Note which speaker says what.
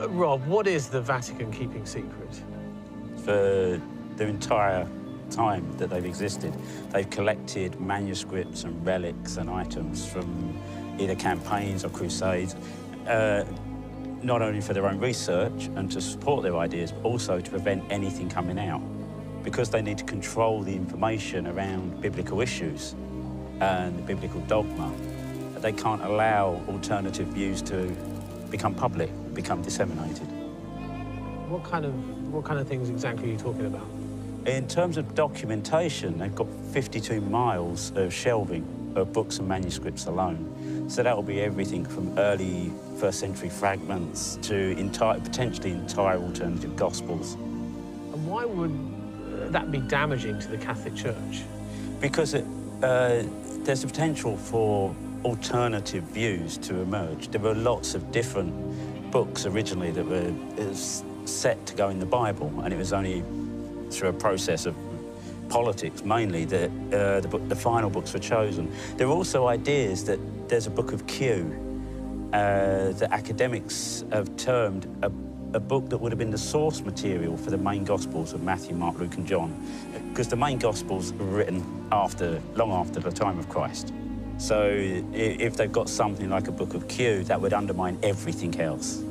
Speaker 1: Uh, Rob, what is the Vatican keeping secret?
Speaker 2: For the entire time that they've existed, they've collected manuscripts and relics and items from either campaigns or crusades, uh, not only for their own research and to support their ideas, but also to prevent anything coming out. Because they need to control the information around biblical issues and the biblical dogma, they can't allow alternative views to become public, become disseminated.
Speaker 1: What kind of what kind of things exactly are you talking about?
Speaker 2: In terms of documentation, they've got 52 miles of shelving of books and manuscripts alone. So that will be everything from early first century fragments to entire, potentially entire alternative gospels.
Speaker 1: And why would that be damaging to the Catholic Church?
Speaker 2: Because it, uh, there's the potential for alternative views to emerge. There were lots of different books originally that were set to go in the Bible, and it was only through a process of politics mainly that uh, the, book, the, final books were chosen. There are also ideas that there's a book of Q uh, that academics have termed a, a, book that would have been the source material for the main Gospels of Matthew, Mark, Luke and John, because the main Gospels were written after, long after the time of Christ. So if they've got something like a book of Q, that would undermine everything else.